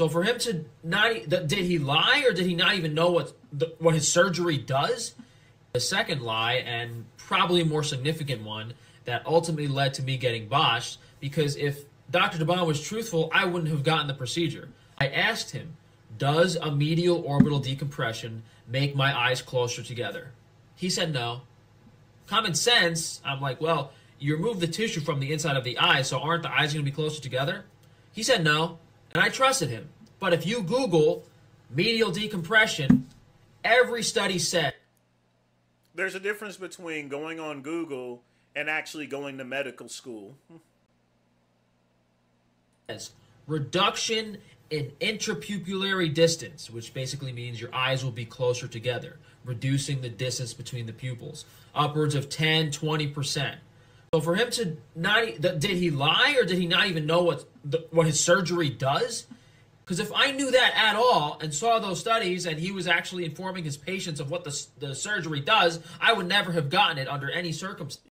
So for him to not, did he lie or did he not even know what the, what his surgery does? The second lie, and probably a more significant one, that ultimately led to me getting botched. Because if Dr. DeBon was truthful, I wouldn't have gotten the procedure. I asked him, "Does a medial orbital decompression make my eyes closer together?" He said no. Common sense, I'm like, well, you remove the tissue from the inside of the eye, so aren't the eyes going to be closer together? He said no, and I trusted him. But if you Google medial decompression, every study said There's a difference between going on Google and actually going to medical school. says reduction in interpupillary distance, which basically means your eyes will be closer together, reducing the distance between the pupils, upwards of 10, 20%. So for him to not, did he lie or did he not even know what the, what his surgery does? Because if I knew that at all and saw those studies and he was actually informing his patients of what the, the surgery does, I would never have gotten it under any circumstance.